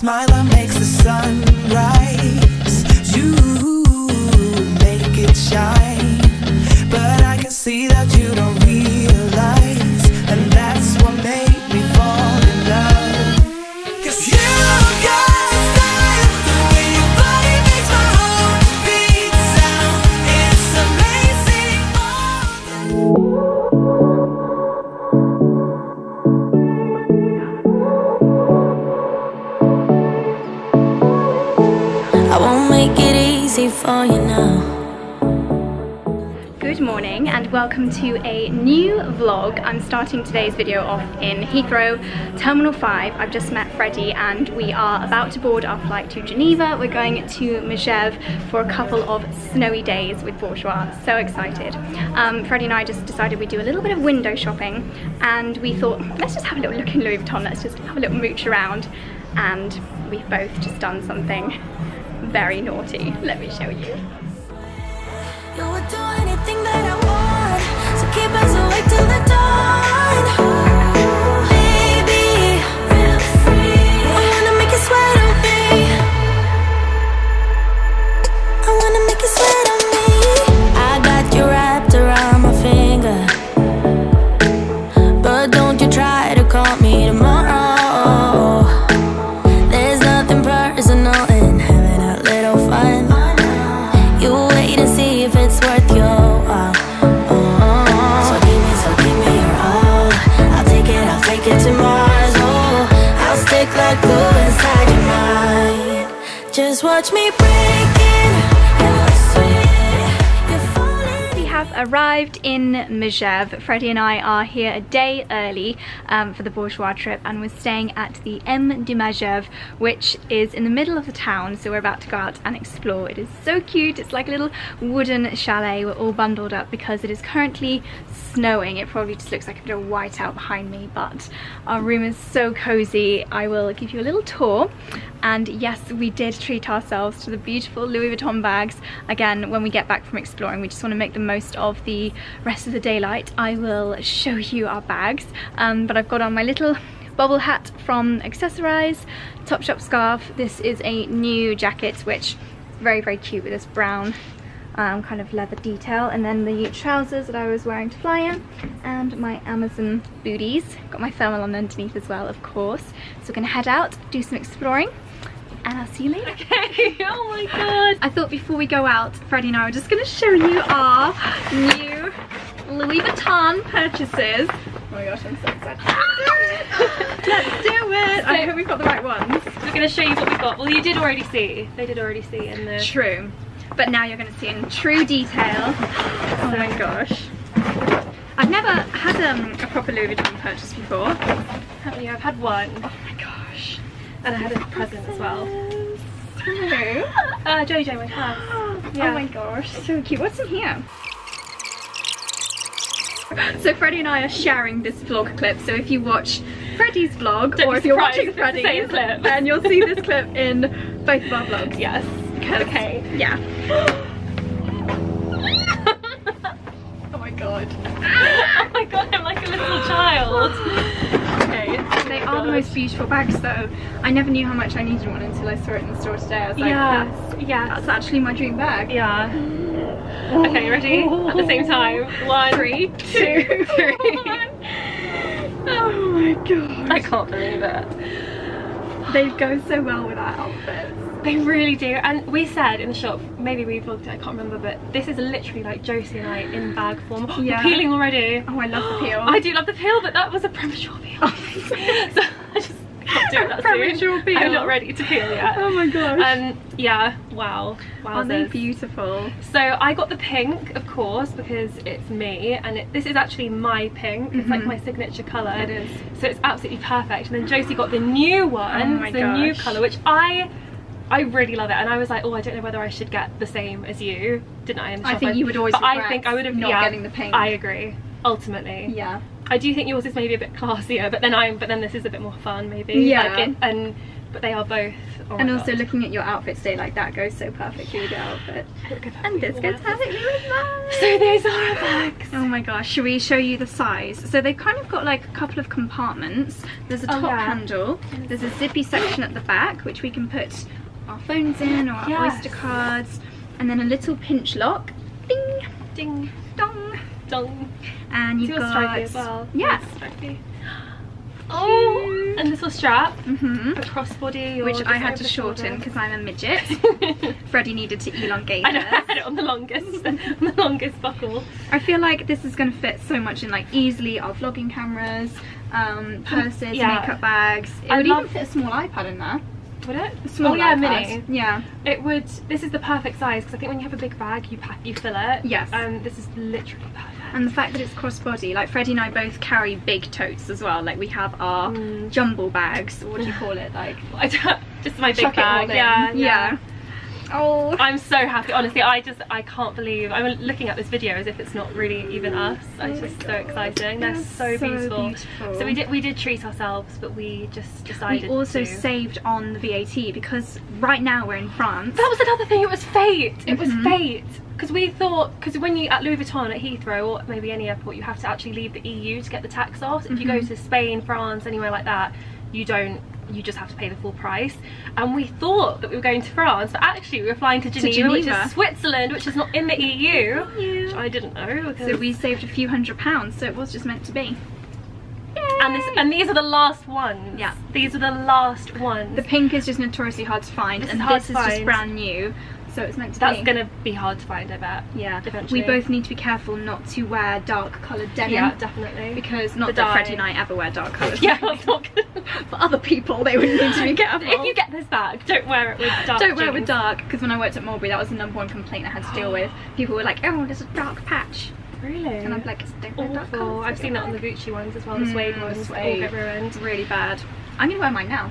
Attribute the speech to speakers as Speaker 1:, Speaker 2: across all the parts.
Speaker 1: smile that makes the sun rise.
Speaker 2: Welcome to a new vlog. I'm starting today's video off in Heathrow, Terminal 5. I've just met Freddie and we are about to board our flight to Geneva. We're going to Megève for a couple of snowy days with Bourjois. So excited. Um, Freddie and I just decided we'd do a little bit of window shopping and we thought, let's just have a little look in Louis Vuitton. Let's just have a little mooch around and we've both just done something very naughty. Let me show you.
Speaker 3: You keep us awake till the dawn. Just watch me breaking.
Speaker 2: We have arrived in Megève. Freddie and I are here a day early um, for the Bourjois trip and we're staying at the M de Megève which is in the middle of the town so we're about to go out and explore. It is so cute. It's like a little wooden chalet. We're all bundled up because it is currently snowing. It probably just looks like a bit of white out behind me but our room is so cozy. I will give you a little tour and yes we did treat ourselves to the beautiful Louis Vuitton bags. Again when we get back from exploring we just want to make the most of the rest of the daylight. I will show you our bags um, but I've got on my little bubble hat from Accessorize, Topshop scarf. This is a new jacket which very very cute with this brown um, kind of leather detail and then the trousers that I was wearing to fly in and my Amazon booties. Got my thermal on underneath as well of course. So we're gonna head out, do some exploring and I'll see you later. Okay, oh my god. I thought before we go out, Freddie and I were just gonna show you our new Louis Vuitton purchases. Oh my gosh, I'm so excited. Let's do it! I hope we've got the right ones.
Speaker 4: We're going to show you what we've got. Well, you did already see. They did already see in the...
Speaker 2: True. But now you're going to see in true detail. Oh my gosh. I've never had um, a proper Louis Vuitton purchase before.
Speaker 4: Haven't you? I've had one.
Speaker 2: Oh.
Speaker 4: And I had a present as well.
Speaker 2: True.
Speaker 4: Uh, Jojo, my class.
Speaker 2: Oh my gosh, so cute. What's in here? So Freddie and I are sharing this vlog clip. So if you watch Freddie's vlog,
Speaker 4: Don't
Speaker 2: or if you're watching
Speaker 4: it's the
Speaker 2: Freddie's,
Speaker 4: clip.
Speaker 2: then you'll see this clip in both of our vlogs.
Speaker 4: Yes. Okay.
Speaker 2: Yeah. oh my god.
Speaker 4: oh my god, I'm like a little child.
Speaker 2: Are the most beautiful bags though. I never knew how much I needed one until I saw it in the store today. I was like,
Speaker 4: Yeah.
Speaker 2: that's,
Speaker 4: Yeah.
Speaker 2: that's actually my dream bag.
Speaker 4: Yeah. Okay, ready? At the same time. One,
Speaker 2: Three, two, three. Oh my god.
Speaker 4: I can't believe it.
Speaker 2: They go so well with our outfits.
Speaker 4: They really do. And we said in the shop, maybe we vlogged it, I can't remember, but this is literally like Josie and I in bag form.
Speaker 2: Yeah.
Speaker 4: The peeling already.
Speaker 2: Oh, I love the peel.
Speaker 4: I do love the peel, but that was a premature peel. so I just can't do that
Speaker 2: Premature
Speaker 4: soon.
Speaker 2: peel.
Speaker 4: I'm not ready to peel yet.
Speaker 2: Oh my gosh.
Speaker 4: Um, yeah, wow.
Speaker 2: Are they
Speaker 4: Wowzers.
Speaker 2: beautiful?
Speaker 4: So I got the pink, of course, because it's me, and it, this is actually my pink. It's like
Speaker 2: Mhm.
Speaker 4: my signature colour.
Speaker 2: It is.
Speaker 4: So it's absolutely perfect. And then Josie got the new one,
Speaker 2: Oh my
Speaker 4: the new colour, which I I really love it. And I was like, oh, I don't know whether I should get the same as you, didn't I?
Speaker 2: I think you would always
Speaker 4: But I think I would have
Speaker 2: not
Speaker 4: yeah,
Speaker 2: getting the pink.
Speaker 4: I agree. Ultimately,
Speaker 2: Yeah.
Speaker 4: I do think yours is maybe a bit classier, but then I'm but then this is a bit more fun, maybe.
Speaker 2: Yeah.
Speaker 4: Like it, and but they are both. oh
Speaker 2: and also
Speaker 4: God.
Speaker 2: looking at your outfit today, like that goes so perfectly with your outfit.
Speaker 4: Look at that
Speaker 2: And this goes perfectly with mine.
Speaker 4: So those are our bags.
Speaker 2: Oh my gosh, should we show you the size? So they've kind of got like a couple of compartments. There's a
Speaker 4: Oh,
Speaker 2: top
Speaker 4: yeah.
Speaker 2: handle, there's a zippy section at the back which we can put our phones in or our
Speaker 4: Yes.
Speaker 2: Oyster cards, and then a little pinch lock. Ding,
Speaker 4: Ding
Speaker 2: dong.
Speaker 4: dong.
Speaker 2: And you've got
Speaker 4: stripy as well.
Speaker 2: Yeah.
Speaker 4: It's stripy. Oh, and this little strap,
Speaker 2: hmm
Speaker 4: a crossbody, or
Speaker 2: Which I had to shorten because I'm a midget. Freddie needed to elongate
Speaker 4: I know, I had it on the longest, on the longest buckle.
Speaker 2: I feel like this is going to fit so much in like easily our vlogging cameras, um, purses,
Speaker 4: Yeah.
Speaker 2: makeup bags. It
Speaker 4: I
Speaker 2: would
Speaker 4: love-
Speaker 2: even fit a small iPad in there.
Speaker 4: Would it?
Speaker 2: A small
Speaker 4: oh yeah, mini.
Speaker 2: Yeah.
Speaker 4: It would. This is the perfect size because I think when you have a big bag, you pack, you fill it.
Speaker 2: Yes.
Speaker 4: And this is literally perfect.
Speaker 2: And the fact that it's crossbody, like Freddie and I both carry big totes as well. Like we have our
Speaker 4: Mm.
Speaker 2: jumble bags, what do you call it? Like
Speaker 4: I don't, just my big
Speaker 2: chuck
Speaker 4: bag.
Speaker 2: in.
Speaker 4: Yeah,
Speaker 2: yeah. Oh,
Speaker 4: I'm so happy. Honestly, I just I can't believe I'm looking at this video as if it's not really even us. It's just so exciting. They're
Speaker 2: They're
Speaker 4: so,
Speaker 2: so
Speaker 4: beautiful.
Speaker 2: beautiful.
Speaker 4: So we did we did treat ourselves, but we just decided.
Speaker 2: we also
Speaker 4: to.
Speaker 2: saved on the VAT because right now we're in France.
Speaker 4: That was another thing. It was fate. It was
Speaker 2: Mhm.
Speaker 4: fate. Because we thought, because when you at Louis Vuitton at Heathrow or maybe any airport, you have to actually leave the EU to get the tax off. If you go
Speaker 2: Mhm.
Speaker 4: to Spain, France, anywhere like that, you don't. You just have to pay the full price. And we thought that we were going to France, but actually we were flying to Geneva, which
Speaker 2: Geneva.
Speaker 4: is Switzerland, which is not in the EU. Which I didn't know.
Speaker 2: So we saved a few hundred pounds, so it was just meant to be.
Speaker 4: and this and these are the last ones.
Speaker 2: Yeah.
Speaker 4: These are the last ones.
Speaker 2: The pink is just notoriously hard to find,
Speaker 4: This
Speaker 2: and this
Speaker 4: to
Speaker 2: is just brand new, so it's meant to
Speaker 4: That's
Speaker 2: be.
Speaker 4: gonna be hard to find, I bet.
Speaker 2: yeah.
Speaker 4: eventually.
Speaker 2: We both need to be careful not to wear dark coloured denim.
Speaker 4: Yeah, definitely.
Speaker 2: Because not
Speaker 4: The
Speaker 2: that. Freddie and I ever wear dark colours.
Speaker 4: yeah, that's not good.
Speaker 2: For other people, they would need to be careful.
Speaker 4: If you get this bag, don't wear it with dark
Speaker 2: Don't wear it with dark, because when I worked at Mulberry, that was the number one complaint I had to deal with. People were like, "Oh, there's a dark patch,"
Speaker 4: Really?
Speaker 2: and I'm like, "Don't dark
Speaker 4: awful. I've seen that on the Gucci ones as well, the
Speaker 2: Mm,
Speaker 4: suede ones.
Speaker 2: suede.
Speaker 4: All get ruined.
Speaker 2: really bad. I'm gonna wear mine now.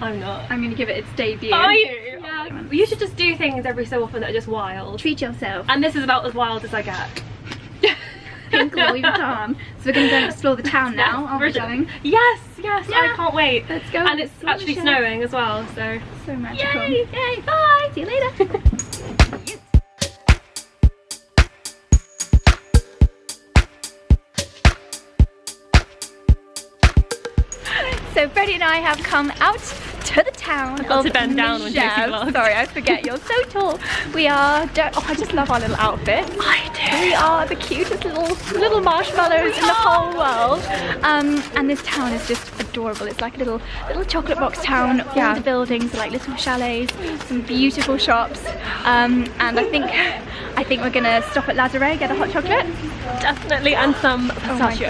Speaker 4: I'm not.
Speaker 2: I'm gonna give it its debut.
Speaker 4: Are you?
Speaker 2: Yeah.
Speaker 4: You should just do things every so often that are just wild.
Speaker 2: Treat yourself.
Speaker 4: And this is about as wild as I get.
Speaker 2: Pink Louis Vuitton. So we're gonna go and explore the town now, aren't we, darling?
Speaker 4: Yes, yes,
Speaker 2: Yeah.
Speaker 4: I can't wait.
Speaker 2: Let's go.
Speaker 4: And it's actually
Speaker 2: show.
Speaker 4: snowing as well, so.
Speaker 2: So magical.
Speaker 4: Yay,
Speaker 2: yay, bye. See you later. So Freddie and I have come out to the town
Speaker 4: I've
Speaker 2: got
Speaker 4: to bend down when.
Speaker 2: Sorry, I forget. You're so tall. We are. Oh, I just love our little outfit. I do. We are the cutest little little marshmallows in the whole world. Um, and this town is just adorable. It's like a little little chocolate box town. All the buildings are like little chalets, some beautiful shops. Um, and I think I think we're gonna stop at Ladurée get a hot chocolate.
Speaker 4: Definitely, and some
Speaker 2: Oh my gosh.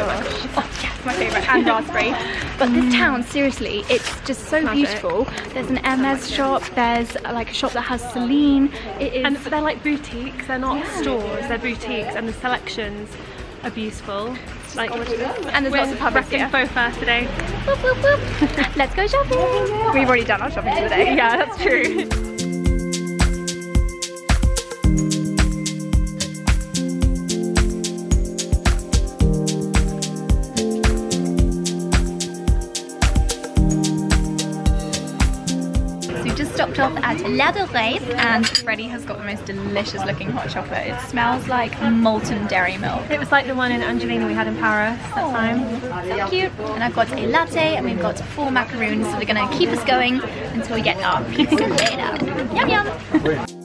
Speaker 2: Oh yes, my favourite, and raspberry. But this town, seriously, it's just so
Speaker 4: Magic.
Speaker 2: beautiful. There's an Hermes shop, there's uh, like a shop that has Celine. It is
Speaker 4: And they're like boutiques, they're not
Speaker 2: Yeah.
Speaker 4: stores, they're boutiques, and the selections are beautiful. Like,
Speaker 2: and there's lots of pubs here.
Speaker 4: Faux Fur today.
Speaker 2: Let's go shopping. We've already done our shopping for the day.
Speaker 4: Yeah, that's true.
Speaker 2: Off at Ladurée and Freddie has got the most delicious looking hot chocolate. It smells like molten dairy milk.
Speaker 4: It was like the one in Angelina we had in Paris that time.
Speaker 2: So cute. And I've got a latte and we've got four macaroons so they're gonna keep us going until we get our pizza later. Yum yum.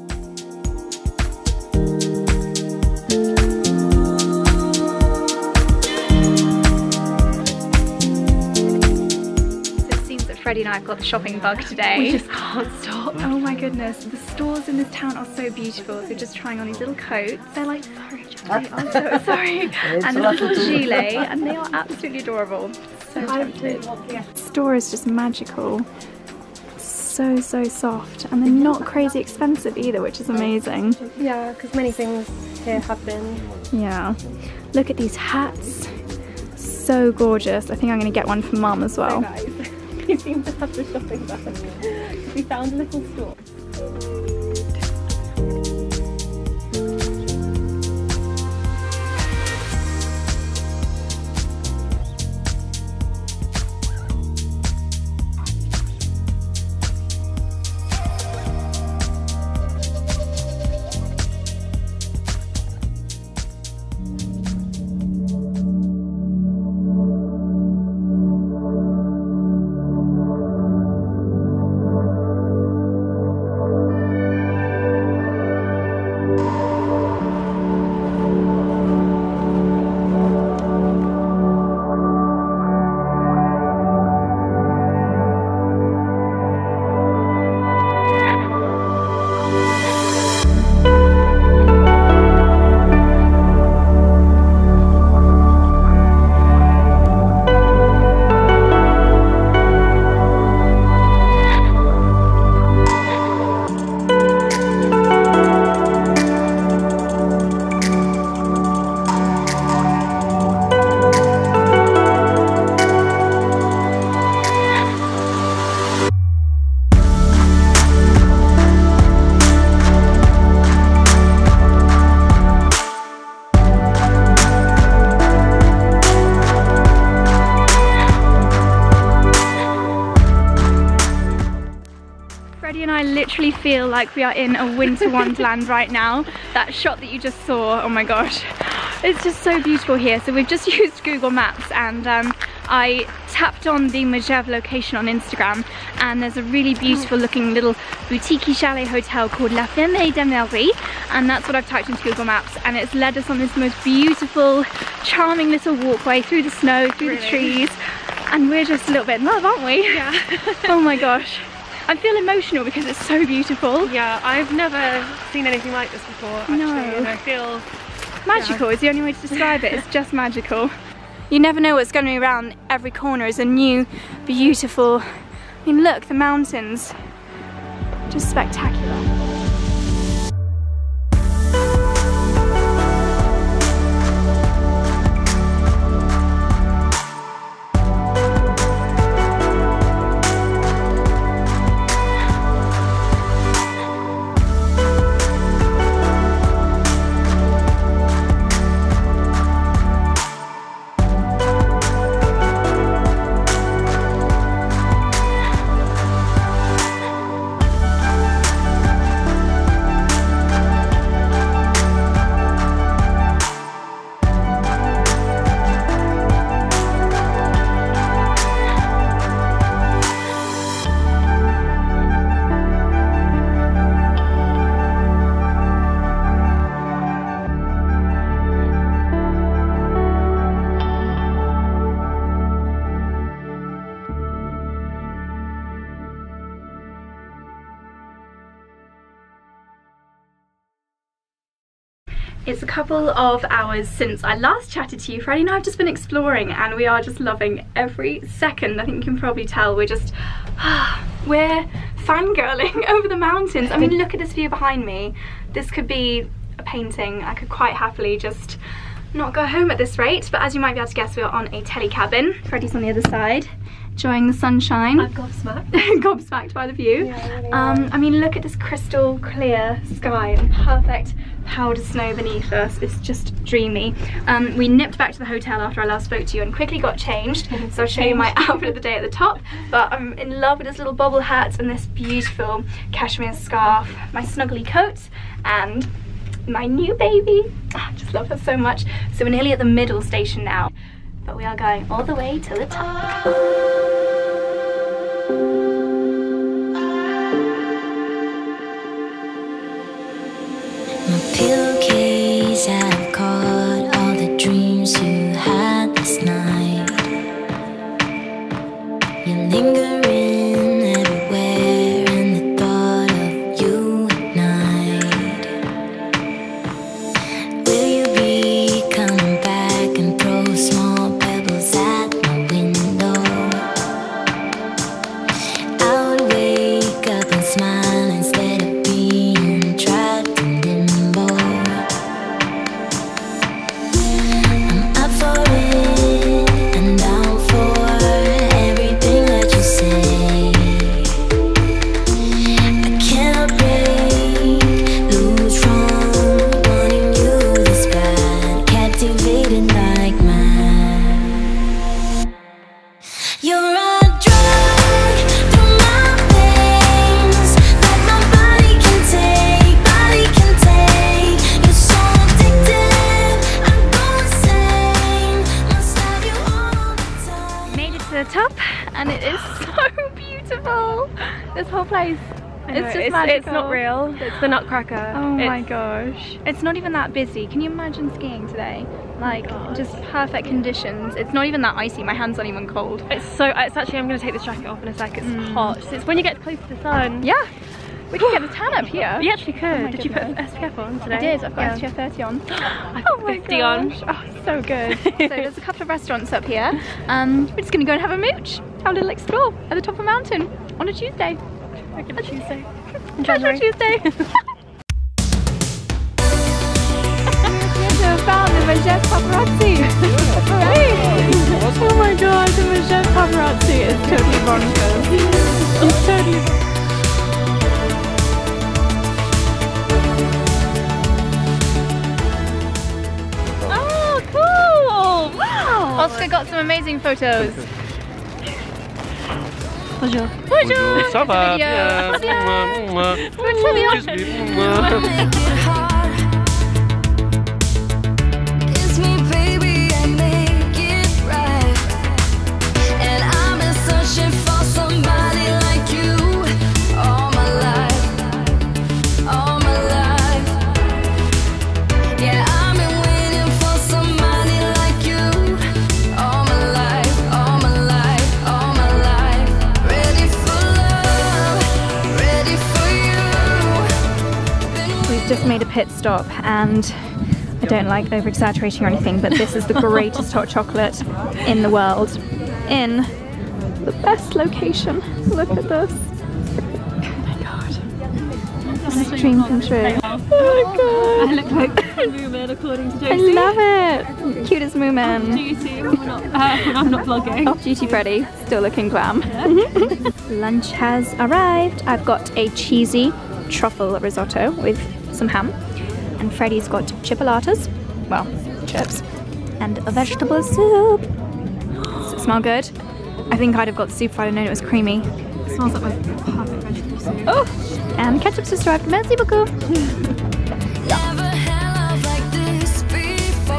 Speaker 2: Freddie and I have got the shopping bug today.
Speaker 4: We just can't stop.
Speaker 2: Oh my goodness, the stores in this town are so beautiful. So just trying on these little coats. They're like, sorry, Charlie, I'm so sorry. and a little gilet, and they are absolutely adorable. So tempted. Store is just magical. So, so soft. And they're not crazy expensive either, which is amazing.
Speaker 4: Yeah, because many things here have been.
Speaker 2: Yeah. Look at these hats. So gorgeous. I think I'm going to get one for mum as well.
Speaker 4: We seem to have the shopping bag. We found a little store.
Speaker 2: Literally feel like we are in a winter wonderland right now. That shot that you just saw, oh my gosh. It's just so beautiful here. So we've just used Google Maps and um, I tapped on the Megève location on Instagram and there's a really beautiful looking little boutique chalet hotel called Les Fermes de Marie and that's what I've typed into Google Maps and it's led us on this most beautiful, charming little walkway through the snow, through
Speaker 4: Really?
Speaker 2: the trees and we're just a little bit in love, aren't we?
Speaker 4: Yeah.
Speaker 2: oh my gosh. I feel emotional because it's so beautiful.
Speaker 4: yeah, I've never seen anything like this before actually
Speaker 2: No.
Speaker 4: and I feel
Speaker 2: Magical is the only way to describe it. It's just magical. You never know what's going to be around every corner is a new, beautiful. I mean, look, the mountains. Just spectacular. Couple of hours since I last chatted to you. Freddie and I have just been exploring and we are just loving every second. I think you can probably tell we're just, we're fangirling over the mountains. I mean, look at this view behind me. This could be a painting. I could quite happily just not go home at this rate. But as you might be able to guess, we are on a télécabine. Freddie's on the other side, enjoying the sunshine
Speaker 4: I'm gobsmacked.
Speaker 2: gobsmacked by the view.
Speaker 4: Yeah, I really
Speaker 2: um, I mean, look at this crystal clear sky and perfect powder snow beneath us. It's just dreamy. Um, we nipped back to the hotel after I last spoke to you and quickly got changed. so I'll show you my outfit of the day at the top. But I'm in love with this little bobble hat and this beautiful cashmere scarf, my snuggly coat, and my new baby. Ah, I just love her so much. So we're nearly at the middle station now. But we are going all the way to the top. It's
Speaker 4: Nutcracker.
Speaker 2: oh my gosh it's not even that busy can you imagine skiing today like just perfect conditions it's not even that icy my hands aren't even cold
Speaker 4: It's so. It's actually. I'm going to take this jacket off in a sec. It's
Speaker 2: Mm.
Speaker 4: hot. It's when you get close to the sun.
Speaker 2: yeah we can get the tan up here
Speaker 4: You actually could.
Speaker 2: my
Speaker 4: Did you put
Speaker 2: goodness.
Speaker 4: SPF on today?
Speaker 2: I did, I've got
Speaker 4: Yeah.
Speaker 2: SPF 30 on.
Speaker 4: I
Speaker 2: oh
Speaker 4: put
Speaker 2: my
Speaker 4: 50 on.
Speaker 2: Oh, so good. so there's a couple of restaurants up here. Um, we're just gonna go and have a mooch, have a little explore at the top of a mountain on a Tuesday.
Speaker 4: Regular Tuesday. January.
Speaker 2: Tuesday. Yes, I found the Megève paparazzi. Oh my god, the Megève paparazzi is totally bonkers. It's totally Oh, cool! Wow! Oscar got some amazing photos.
Speaker 4: Bonjour.
Speaker 5: Bonjour, ça va
Speaker 2: Vidéo.
Speaker 5: bien. Mouah, mouah. Excuse me,
Speaker 2: just made a pit stop and I don't like over exaggerating or anything, but this is the greatest hot chocolate in the world in the best location. Look at this. Oh my god. It's a dream come true. Oh my
Speaker 4: I look like a movement according to
Speaker 2: god. I love it. Cutest moomin.
Speaker 4: Duty when, we're not, uh, when I'm not vlogging.
Speaker 2: Off duty Freddy, still looking glam. Lunch has arrived. I've got a cheesy truffle risotto with some ham, and Freddy's got chipolatas, well, chips, and a vegetable soup. Does it smell good? I think I'd have got the soup if I'd have known it was creamy.
Speaker 4: It smells like my perfect vegetable soup.
Speaker 2: Oh, and ketchup's just arrived. Merci beaucoup.
Speaker 3: Never had love like this before.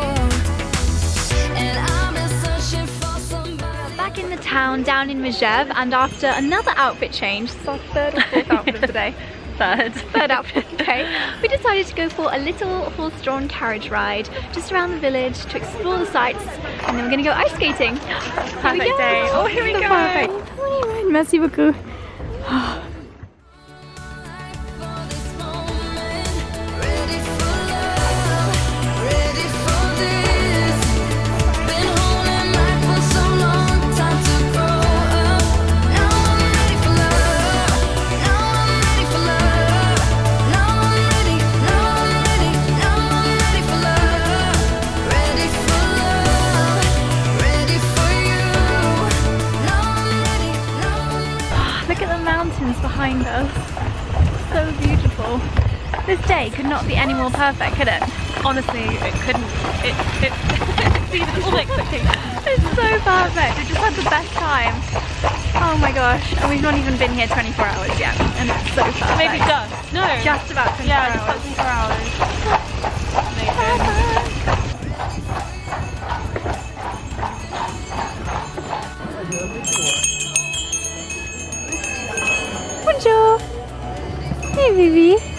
Speaker 3: And I've been searching for somebody.
Speaker 2: Back in the town, down in Megève, and after another outfit change, this is our third or fourth outfit of the day. Third. Third outfit okay. We decided to go for a little horse-drawn carriage ride just around the village to explore the sights, and then we're gonna go ice skating. Perfect day. Oh, here we go. Perfect. Merci beaucoup. Oh, behind us. So beautiful. This day could not be any more perfect, could it?
Speaker 4: Honestly, it couldn't. It, it, it exceeded all expectations.
Speaker 2: It's so perfect. We just had the best time. Oh my gosh. And we've not even been here 24 hours yet. And it's so perfect.
Speaker 4: Maybe just. No.
Speaker 2: Just about 24
Speaker 4: Yeah,
Speaker 2: hours.
Speaker 4: about 24 hours. Amazing.
Speaker 2: Hey, Vivi.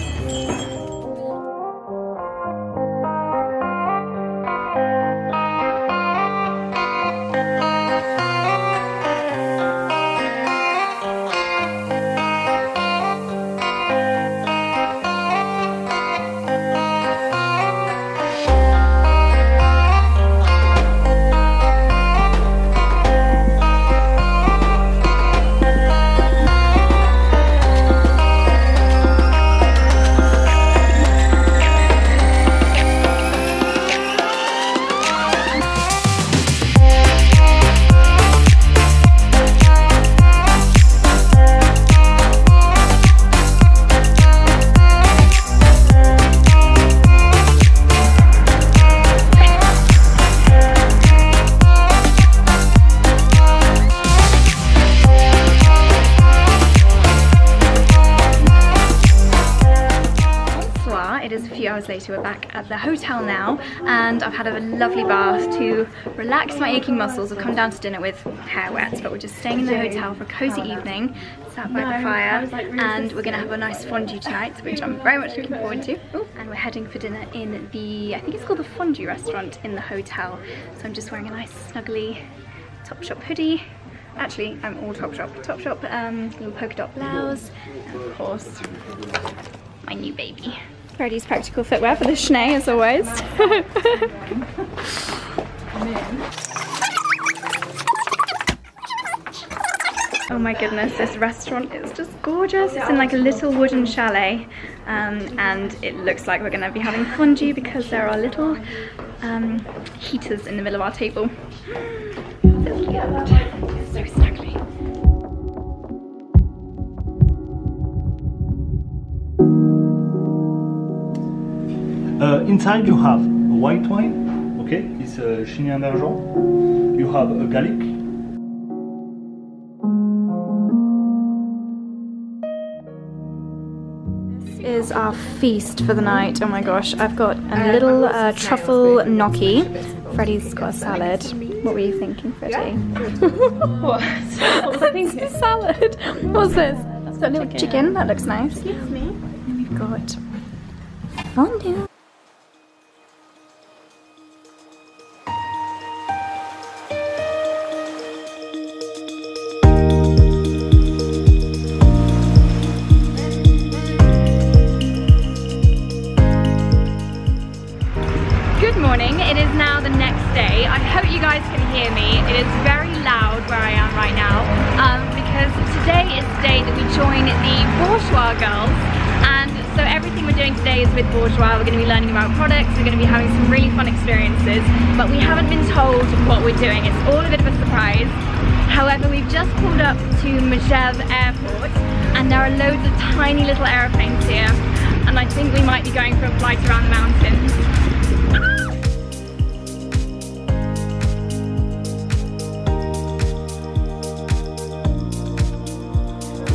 Speaker 2: My aching muscles. I've come down to dinner with hair wet, but we're just staying in the hotel for a cozy evening, sat by the fire, and we're gonna have a nice fondue tonight, which I'm very much looking forward to. And we're heading for dinner in the, I think it's called the Fondue Restaurant in the hotel. So I'm just wearing a nice snuggly Topshop hoodie. Actually, I'm all Topshop. Topshop, um, little polka dot blouse, and of course, my new baby. Freddie's practical footwear for the Schnee as always. oh my goodness, this restaurant is just gorgeous. It's in like a little wooden chalet um, and it looks like we're gonna be having fondue because there are little um, heaters in the middle of our table. So cute. Snuggly.
Speaker 6: Uh, inside you have white wine, okay, it's a Chenin d'Argent. You have a garlic.
Speaker 2: Is our feast for the night. Oh my gosh, I've got a little uh, truffle gnocchi. Freddie's got a salad. What were you thinking, Freddie? what? what was I thinking? salad. What's this? It's got a little chicken. That looks nice. Excuse me. And we've got fondue.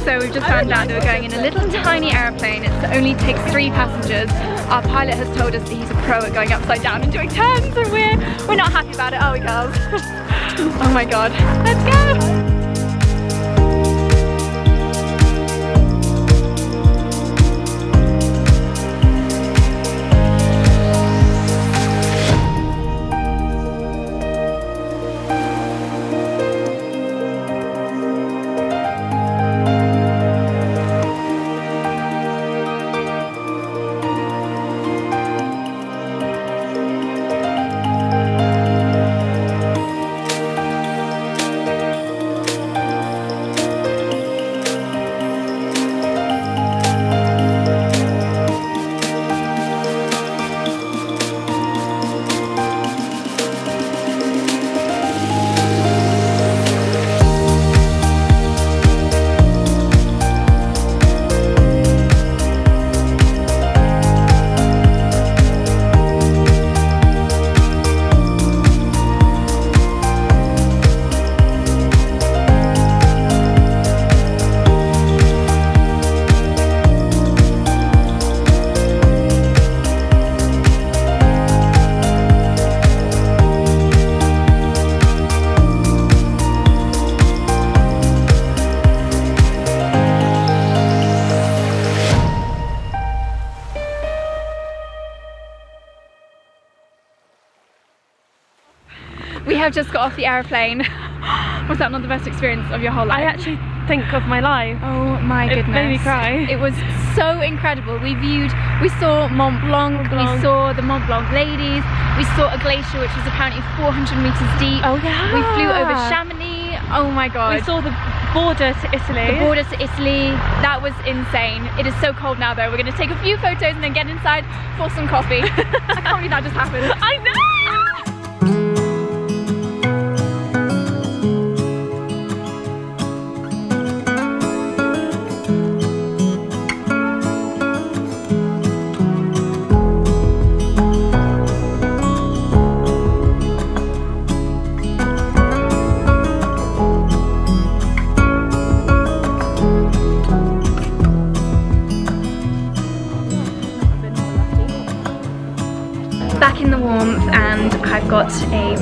Speaker 2: So we've just found out that we're going in a little tiny aeroplane. It only takes three passengers. Our pilot has told us that he's a pro at going upside down and doing turns and we're, we're not happy about it, are we girls? oh my god. Let's go! Just got off the aeroplane. Was that not the best experience of your whole life?
Speaker 4: I actually think of my life.
Speaker 2: Oh my
Speaker 4: It
Speaker 2: goodness.
Speaker 4: made me cry.
Speaker 2: It was so incredible. We viewed, we saw Mont Blanc,
Speaker 4: Mont Blanc.
Speaker 2: we saw the Mont Blanc ladies, we saw a glacier which was apparently 400 meters deep.
Speaker 4: Oh, yeah.
Speaker 2: We flew over Chamonix. Oh my god.
Speaker 4: We saw the border to Italy.
Speaker 2: the border to Italy. That was insane. It is so cold now though. We're going to take a few photos and then get inside for some coffee. I can't believe that just happened.
Speaker 4: I know!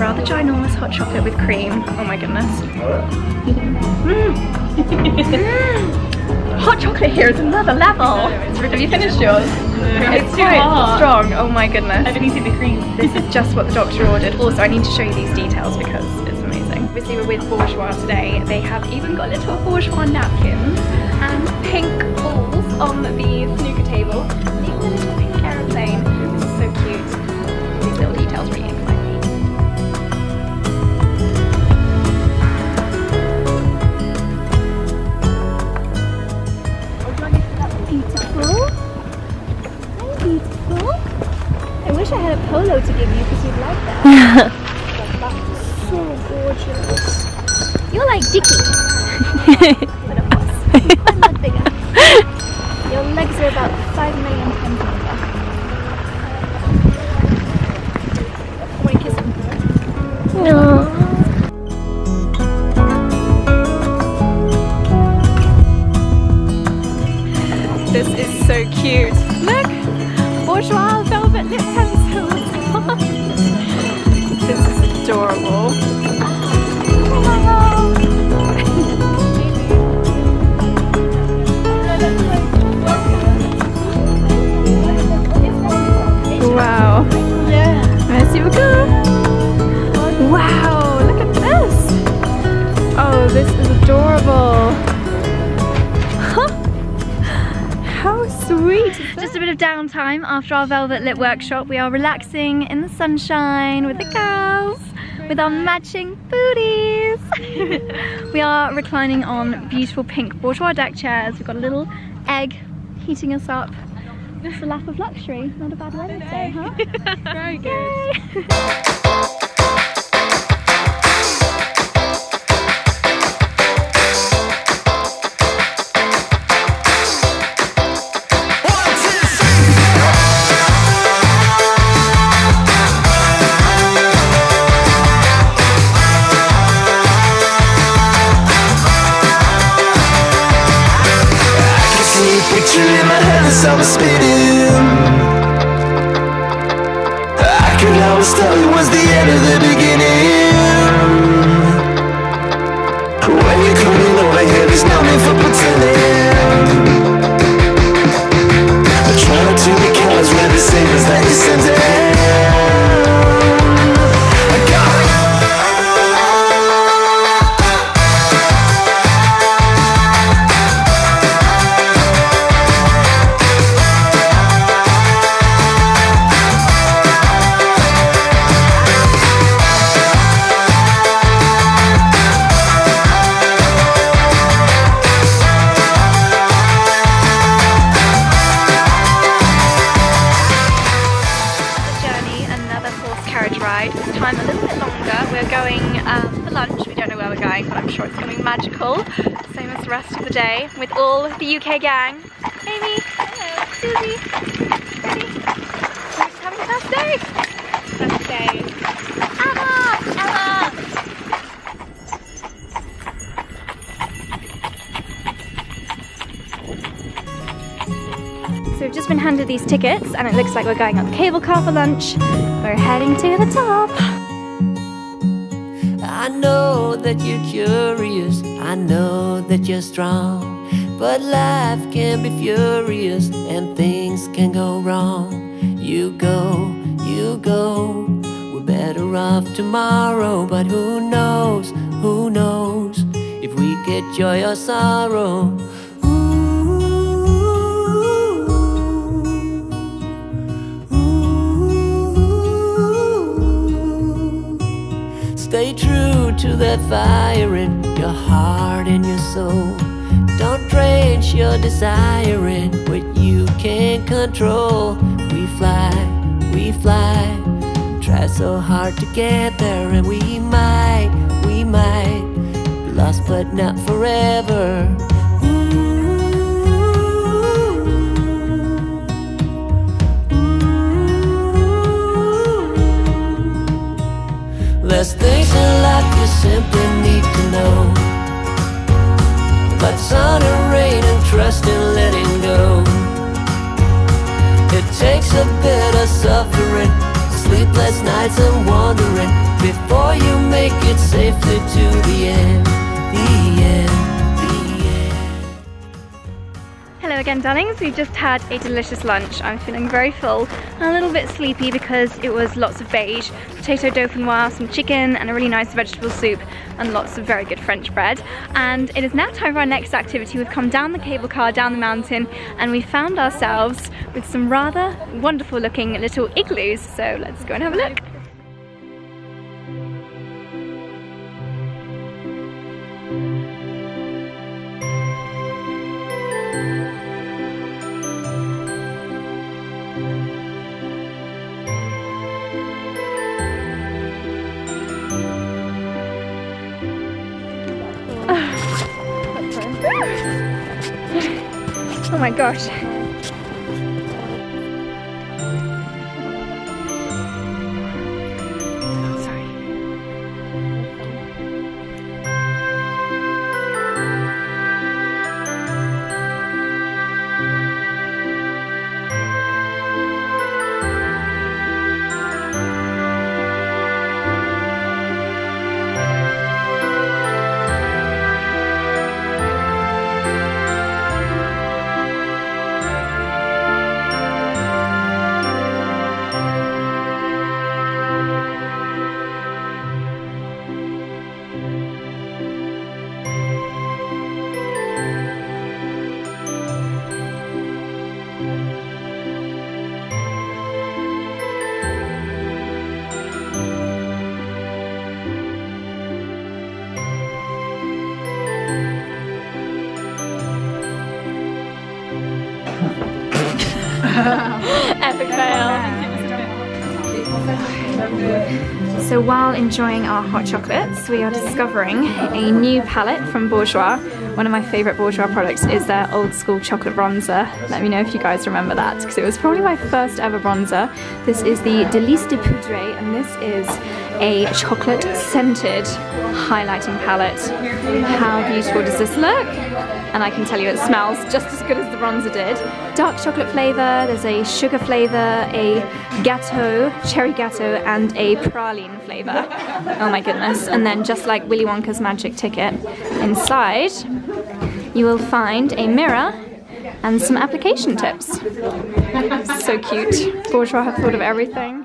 Speaker 2: Rather ginormous hot chocolate with cream. Oh my goodness. Mm. hot chocolate here is another level. Have you finished yours? it's
Speaker 4: too hot.
Speaker 2: strong. Oh my goodness.
Speaker 4: I didn't see the cream.
Speaker 2: This is just what the doctor ordered. Also, I need to show you these details because it's amazing. Obviously, we're with Bourjois today. They have even got little Bourjois napkins and pink balls on the snooker table. Polo to give you because you'd like that. That's so gorgeous. You're like Dickie. our Velvet Lit workshop. We are relaxing in the sunshine with the girls with our matching booties. we are reclining on beautiful pink bourjois deck chairs. We've got a little egg heating us up. It's a lap of luxury. Not a bad Wednesday, huh?
Speaker 4: Very good.
Speaker 1: as I was spinning. I could always tell it was the end of the beginning.
Speaker 2: All the UK gang. Amy, hello, Susie, Freddie. We're just having the best day. Best day. Emma, Emma. So we've just been handed these tickets and it looks like we're going on the cable car for lunch. We're heading to the top.
Speaker 7: I know that you're curious, I know that you're strong. But life can be furious and things can go wrong. You go, you go, we're better off tomorrow. But who knows, who knows if we get joy or sorrow? Stay true to that fire in your heart and your soul. Don't drench your desire in what you can't control. We fly, we fly. Try so hard to get there, and we might, we might be lost, but not forever. There's things in life you simply need to know. But sun and rain and trust in letting go. It takes a bit of suffering, sleepless nights and wandering before you make it safely to the end.
Speaker 2: Again, darlings. We've just had a delicious lunch. I'm feeling very full and a little bit sleepy because it was lots of beige, potato dauphinoise, some chicken, and a really nice vegetable soup, and lots of very good French bread. And it is now time for our next activity. We've come down the cable car, down the mountain, and we found ourselves with some rather wonderful looking little igloos. So let's go and have a look. Gosh. While enjoying our hot chocolates, we are discovering a new palette from Bourjois. One of my favorite Bourjois products is their old school chocolate bronzer. Let me know if you guys remember that, because it was probably my first ever bronzer. This is the Délice de Poudre, and this is a chocolate scented highlighting palette. How beautiful does this look? And I can tell you it smells just as good as the bronzer did. Dark chocolate flavour, there's a sugar flavour, a gâteau, cherry gâteau, and a praline flavour. Oh my goodness. And then just like Willy Wonka's magic ticket, inside you will find a mirror and some application tips. So cute. Bourjois have thought of everything.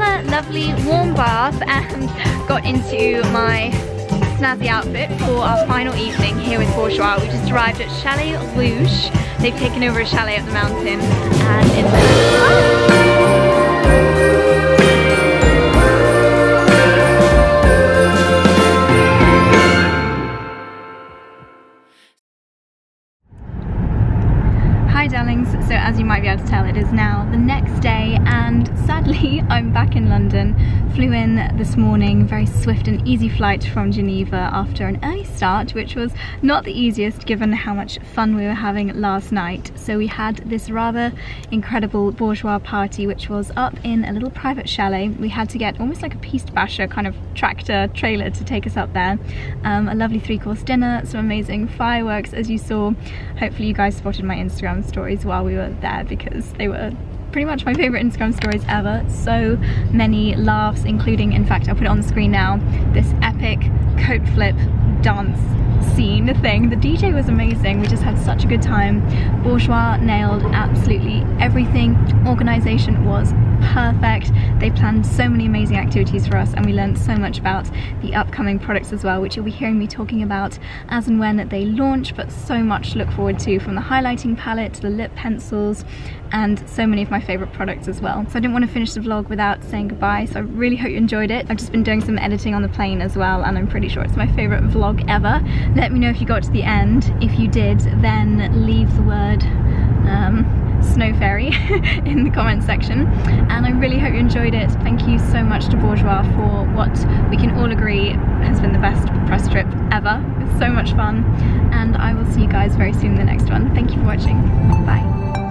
Speaker 2: Another lovely warm bath and got into my snazzy outfit for our final evening here with Bourjois. We just arrived at Chalet Rouge. They've taken over a chalet up the mountain and it's as you might be able to tell it is now the next day and sadly I'm back in London. Flew in this morning, very swift and easy flight from Geneva after an early start which was not the easiest given how much fun we were having last night. So we had this rather incredible bourjois party which was up in a little private chalet. We had to get almost like a Piste Basher kind of tractor trailer to take us up there. Um, a lovely three course dinner, some amazing fireworks as you saw. Hopefully you guys spotted my Instagram stories while we were there because they were pretty much my favorite Instagram stories ever. So many laughs, including, in fact, I'll put it on the screen now, this epic coat flip dance scene thing. The DJ was amazing. We just had such a good time. Bourjois nailed absolutely everything. Organization was perfect. They planned so many amazing activities for us and we learned so much about the upcoming products as well, which you'll be hearing me talking about as and when they launch, but so much to look forward to from the highlighting palette to the lip pencils and so many of my favorite products as well. So I didn't want to finish the vlog without saying goodbye, so I really hope you enjoyed it. I've just been doing some editing on the plane as well, and I'm pretty sure it's my favorite vlog ever. Let me know if you got to the end. If you did, then leave the word um, snow fairy in the comments section. And I really hope you enjoyed it. Thank you so much to Bourjois for what we can all agree has been the best press trip ever. It was so much fun. And I will see you guys very soon in the next one. Thank you for watching. Bye